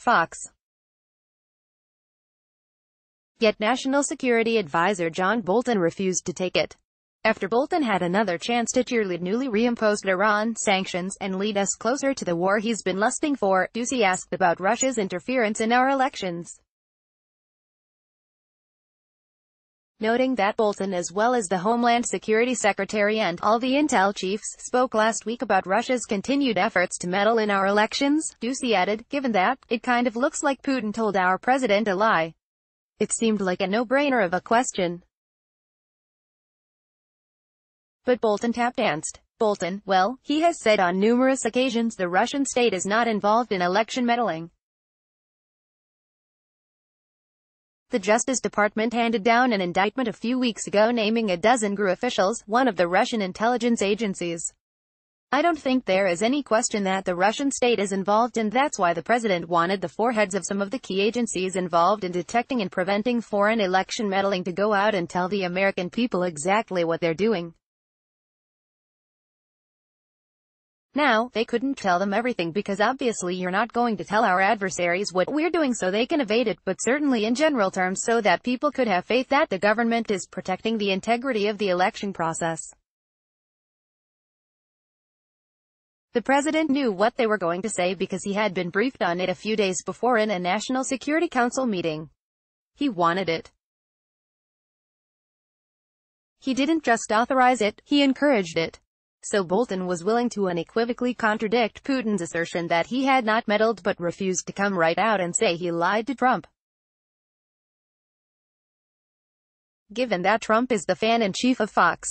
Fox. Yet National Security Advisor John Bolton refused to take it. After Bolton had another chance to cheerlead newly reimposed Iran sanctions and lead us closer to the war he's been lusting for, Doocy asked about Russia's interference in our elections. Noting that Bolton as well as the Homeland Security Secretary and all the intel chiefs spoke last week about Russia's continued efforts to meddle in our elections, Doocy added, given that, it kind of looks like Putin told our president a lie. It seemed like a no-brainer of a question. But Bolton tap danced. Bolton, well, he has said on numerous occasions the Russian state is not involved in election meddling. The Justice Department handed down an indictment a few weeks ago naming a dozen GRU officials, one of the Russian intelligence agencies. I don't think there is any question that the Russian state is involved and that's why the president wanted the foreheads of some of the key agencies involved in detecting and preventing foreign election meddling to go out and tell the American people exactly what they're doing. Now, they couldn't tell them everything because obviously you're not going to tell our adversaries what we're doing so they can evade it, but certainly in general terms so that people could have faith that the government is protecting the integrity of the election process. The president knew what they were going to say because he had been briefed on it a few days before in a National Security Council meeting. He wanted it. He didn't just authorize it, he encouraged it so Bolton was willing to unequivocally contradict Putin's assertion that he had not meddled but refused to come right out and say he lied to Trump. Given that Trump is the fan-in-chief of Fox,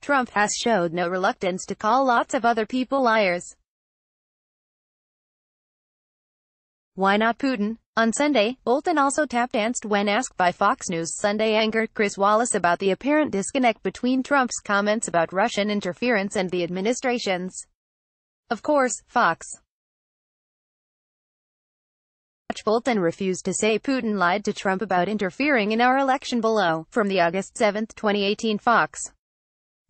Trump has showed no reluctance to call lots of other people liars. Why not Putin? On Sunday, Bolton also tap-danced when asked by Fox News Sunday anchor Chris Wallace about the apparent disconnect between Trump's comments about Russian interference and the administration's. Of course, Fox. Bolton refused to say Putin lied to Trump about interfering in our election below, from the August 7, 2018 Fox.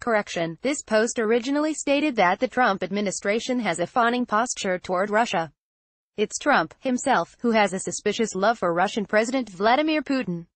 Correction, this post originally stated that the Trump administration has a fawning posture toward Russia. It's Trump, himself, who has a suspicious love for Russian President Vladimir Putin.